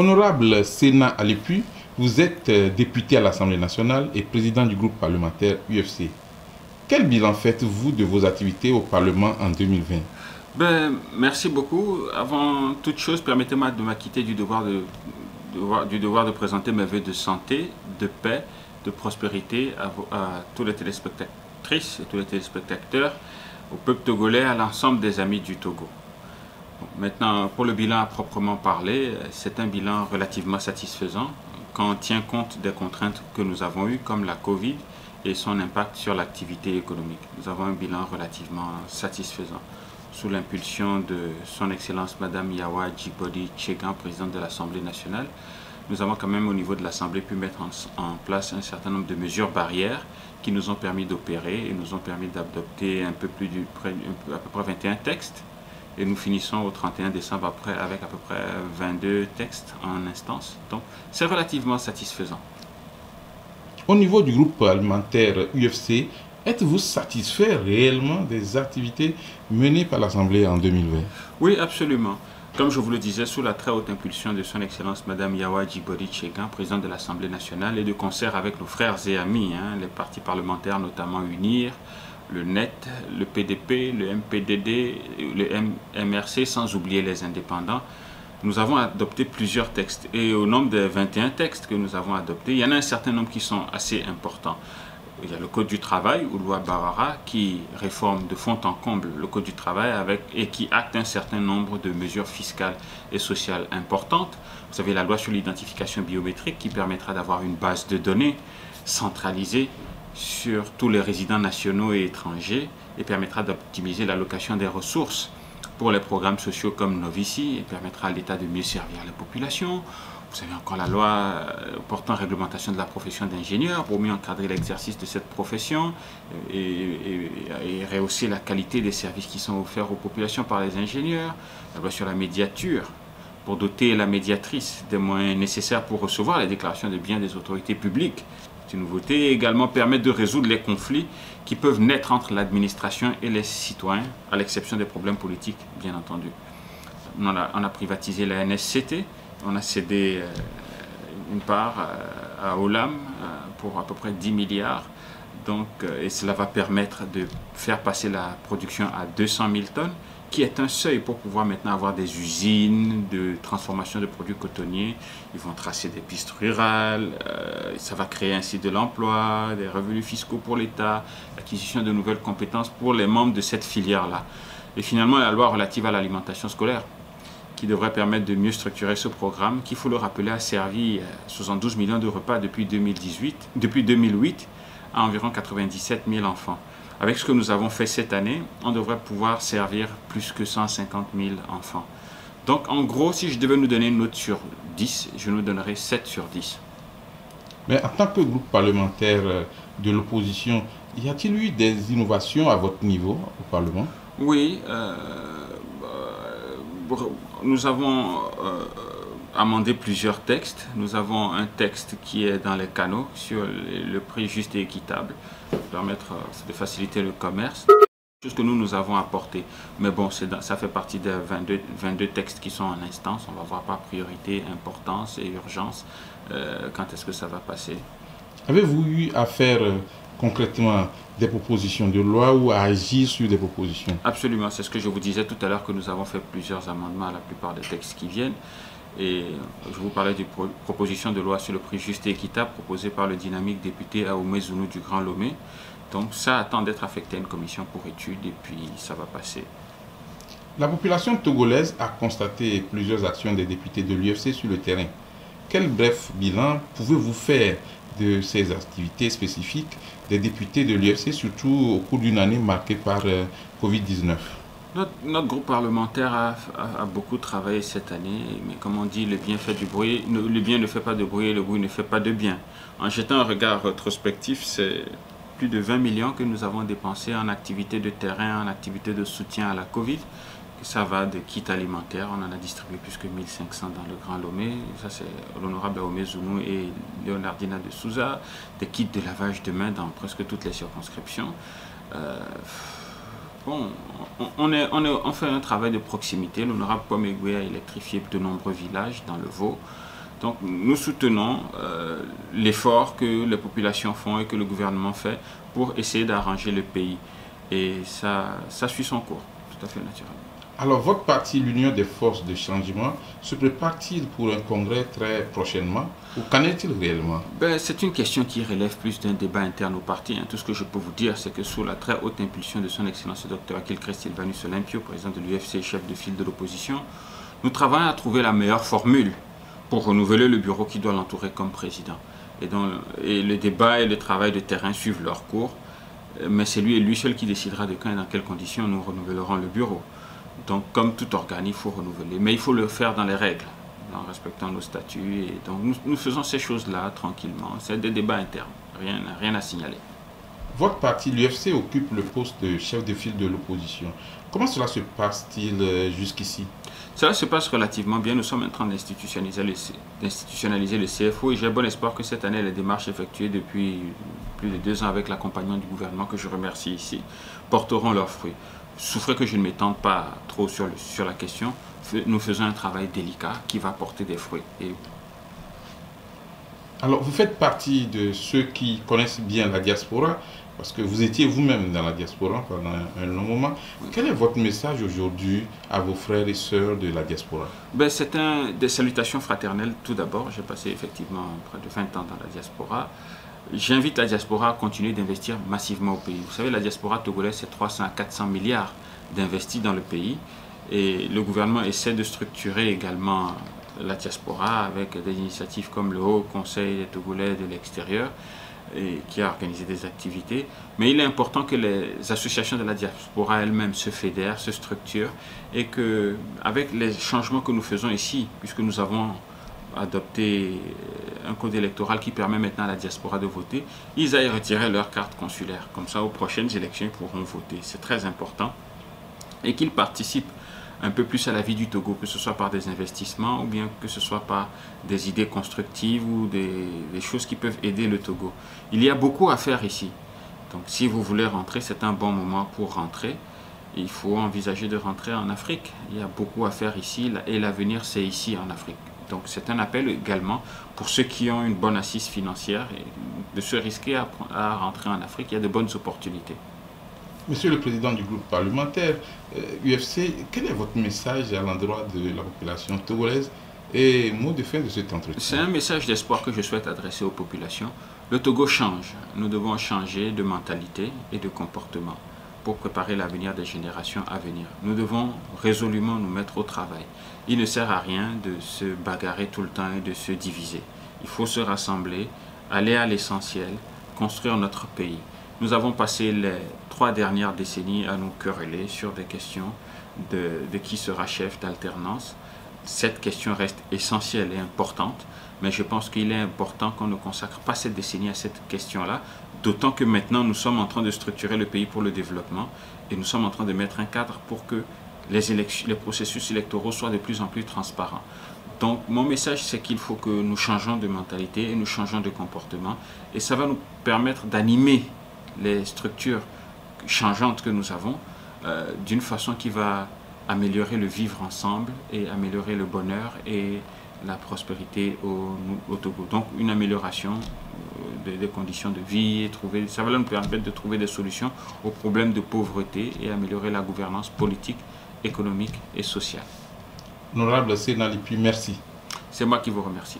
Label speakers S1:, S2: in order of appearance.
S1: Honorable Sénat Alepu, vous êtes euh, député à l'Assemblée nationale et président du groupe parlementaire UFC. Quel bilan faites-vous de vos activités au Parlement en 2020
S2: ben, Merci beaucoup. Avant toute chose, permettez-moi de m'acquitter du devoir de, du devoir de présenter mes voeux de santé, de paix, de prospérité à, à tous les téléspectatrices et tous les téléspectateurs, au peuple togolais, à l'ensemble des amis du Togo. Maintenant, pour le bilan à proprement parler, c'est un bilan relativement satisfaisant quand on tient compte des contraintes que nous avons eues, comme la Covid et son impact sur l'activité économique. Nous avons un bilan relativement satisfaisant. Sous l'impulsion de son Excellence Madame Yawa Djibodi Chegan, présidente de l'Assemblée nationale, nous avons quand même au niveau de l'Assemblée pu mettre en, place un certain nombre de mesures barrières qui nous ont permis d'opérer et nous ont permis d'adopter un peu plus du, à peu près 21 textes et nous finissons au 31 décembre après avec à peu près 22 textes en instance. Donc c'est relativement satisfaisant.
S1: Au niveau du groupe alimentaire UFC, êtes-vous satisfait réellement des activités menées par l'Assemblée en 2020
S2: Oui, absolument. Comme je vous le disais, sous la très haute impulsion de son Excellence Madame Yawa Djibori Chegan, présidente de l'Assemblée nationale, et de concert avec nos frères et amis, hein, les partis parlementaires notamment UNIR, le NET, le PDP, le MPDD, le MRC, sans oublier les indépendants, nous avons adopté plusieurs textes. Et au nombre de 21 textes que nous avons adoptés, il y en a un certain nombre qui sont assez importants. Il y a le Code du travail, ou loi Bavara, qui réforme de fond en comble le Code du travail avec, et qui acte un certain nombre de mesures fiscales et sociales importantes. Vous avez la loi sur l'identification biométrique qui permettra d'avoir une base de données centralisée sur tous les résidents nationaux et étrangers et permettra d'optimiser l'allocation des ressources pour les programmes sociaux comme Novici et permettra à l'État de mieux servir la population. Vous avez encore la loi euh, portant réglementation de la profession d'ingénieur pour mieux encadrer l'exercice de cette profession et, et, rehausser la qualité des services qui sont offerts aux populations par les ingénieurs. La loi sur la médiature pour doter la médiatrice des moyens nécessaires pour recevoir les déclarations de biens des autorités publiques cette nouveauté également permet de résoudre les conflits qui peuvent naître entre l'administration et les citoyens, à l'exception des problèmes politiques, bien entendu. On a, privatisé la NSCT, on a cédé euh, une part euh, à Olam euh, pour à peu près 10 milliards. Donc, et cela va permettre de faire passer la production à 200 000 tonnes qui est un seuil pour pouvoir maintenant avoir des usines de transformation de produits cotonniers. Ils vont tracer des pistes rurales, euh, ça va créer ainsi de l'emploi, des revenus fiscaux pour l'État, l'acquisition de nouvelles compétences pour les membres de cette filière-là. Et finalement, la loi relative à l'alimentation scolaire, qui devrait permettre de mieux structurer ce programme, qui, faut le rappeler, a servi 72 millions de repas depuis, 2018, depuis 2008 à environ 97 000 enfants. Avec ce que nous avons fait cette année, on devrait pouvoir servir plus que 150 000 enfants. Donc en gros, si je devais nous donner une note sur 10, je nous donnerais 7 sur 10.
S1: Mais en tant que groupe parlementaire euh, de l'opposition, y a-t-il eu des innovations à votre niveau au Parlement?
S2: Oui, euh, euh, nous avons amendé plusieurs textes. Nous avons un texte qui est dans les canaux sur le prix juste et équitable permettre euh, de faciliter le commerce. Chose que nous, nous avons apporté. Mais bon, ça fait partie des 22, 22 textes qui sont en instance. On va voir par priorité, importance et urgence euh, quand est-ce que ça va passer.
S1: Avez-vous eu à faire euh, concrètement des propositions de loi ou à agir sur des propositions?
S2: Absolument, c'est ce que je vous disais tout à l'heure que nous avons fait plusieurs amendements à la plupart des textes qui viennent. Et je vous parlais d'une proposition de loi sur le prix juste et équitable proposée par le dynamique député Aoumé Zounou du Grand Lomé. Donc ça attend d'être affecté à une commission pour étude et puis ça va passer.
S1: La population togolaise a constaté plusieurs actions des députés de l'UFC sur le terrain. Quel bref bilan pouvez-vous faire de ces activités spécifiques des députés de l'UFC, surtout au cours d'une année marquée par euh, Covid-19
S2: notre, groupe parlementaire a, beaucoup travaillé cette année, mais comme on dit, le bien fait du bruit, le bien ne fait pas de bruit, le bruit ne fait pas de bien. En jetant un regard rétrospectif, c'est plus de 20 millions que nous avons dépensés en activités de terrain, en activités de soutien à la Covid. Ça va de kits alimentaires, on en a distribué plus que 1500 dans le Grand Lomé. Ça, c'est l'honorable Aomé Zounou et Leonardina de Souza. Des kits de lavage de mains dans presque toutes les circonscriptions. Euh, On, est, fait un travail de proximité. L'honorable Pomegwe a électrifié de nombreux villages dans le Vaud. Donc nous soutenons euh, l'effort que les populations font et que le gouvernement fait pour essayer d'arranger le pays. Et ça, ça suit son cours, tout à fait naturellement.
S1: Alors, votre parti, l'Union des forces de changement, se prépare-t-il pour un congrès très prochainement Ou qu'en est-il réellement?
S2: Ben, C'est une question qui relève plus d'un débat interne au parti. Hein. Tout ce que je peux vous dire, c'est que sous la très haute impulsion de son Excellence le Dr Akil Sylvanus Olympio, président de l'UFC chef de file de l'opposition, nous travaillons à trouver la meilleure formule pour renouveler le bureau qui doit l'entourer comme président. Et le débat et le travail de terrain suivent leur cours, mais c'est lui et lui seul qui décidera de quand et dans quelles conditions nous renouvellerons le bureau. Donc, comme tout organe, il faut renouveler. Mais il faut le faire dans les règles, en respectant nos statuts. Et donc, nous, faisons ces choses-là tranquillement. C'est des débats internes, rien, rien à signaler.
S1: Votre parti, l'UFC, occupe le poste de chef de file de l'opposition. Comment cela se passe-t-il euh, jusqu'ici?
S2: Cela se passe relativement bien. Nous sommes en train d'institutionnaliser le, le CFO et j'ai bon espoir que cette année, les démarches effectuées depuis plus de deux ans avec l'accompagnement du gouvernement, que je remercie ici, porteront leurs fruits souffrez que je ne m'étende pas trop sur, le, sur la question. Nous faisons un travail délicat qui va porter des fruits. Et...
S1: Alors, vous faites partie de ceux qui connaissent bien la diaspora, parce que vous étiez vous-même dans la diaspora pendant un, long moment. Quel est votre message aujourd'hui à vos frères et sœurs de la diaspora?
S2: Ben, C'est des salutations fraternelles tout d'abord. J'ai passé effectivement près de 20 ans dans la diaspora. J'invite la diaspora à continuer d'investir massivement au pays. Vous savez, la diaspora togolaise, c'est 300 à 400 milliards d'investis dans le pays. Et le gouvernement essaie de structurer également la diaspora avec des initiatives comme le Haut Conseil des Togolais de l'extérieur qui a organisé des activités. Mais il est important que les associations de la diaspora elles-mêmes se fédèrent, se structurent et que, avec les changements que nous faisons ici, puisque nous avons adopté un code électoral qui permet maintenant à la diaspora de voter, ils aillent retirer leur carte consulaire. Comme ça, aux prochaines élections, ils pourront voter. C'est très important. Et qu'ils participent un peu plus à la vie du Togo, que ce soit par des investissements ou bien que ce soit par des idées constructives ou des choses qui peuvent aider le Togo. Il y a beaucoup à faire ici. Donc si vous voulez rentrer, c'est un bon moment pour rentrer. Il faut envisager de rentrer en Afrique. Il y a beaucoup à faire ici et l'avenir, c'est ici en Afrique. Donc c'est un appel également pour ceux qui ont une bonne assise financière de se risquer à, rentrer en Afrique. Il y a de bonnes opportunités.
S1: Monsieur le Président du groupe parlementaire UFC, euh, quel est votre message à l'endroit de la population togolaise et mot de fin de cet entretien?
S2: C'est un message d'espoir que je souhaite adresser aux populations. Le Togo change. Nous devons changer de mentalité et de comportement pour préparer l'avenir des générations à venir. Nous devons résolument nous mettre au travail. Il ne sert à rien de se bagarrer tout le temps et de se diviser. Il faut se rassembler, aller à l'essentiel, construire notre pays. Nous avons passé les trois dernières décennies à nous quereller sur des questions de, qui sera chef d'alternance. Cette question reste essentielle et importante, mais je pense qu'il est important qu'on ne consacre pas cette décennie à cette question-là, D'autant que maintenant, nous sommes en train de structurer le pays pour le développement et nous sommes en train de mettre un cadre pour que les, processus électoraux soient de plus en plus transparents. Donc mon message, c'est qu'il faut que nous changeons de mentalité et nous changeons de comportement. Et ça va nous permettre d'animer les structures changeantes que nous avons euh, d'une façon qui va améliorer le vivre ensemble et améliorer le bonheur et la prospérité au, Togo. Donc une amélioration euh, des, conditions de vie, et trouver, ça va nous permettre de trouver des solutions aux problèmes de pauvreté et améliorer la gouvernance politique, économique et sociale.
S1: Honorable Sénalipi, merci.
S2: C'est moi qui vous remercie.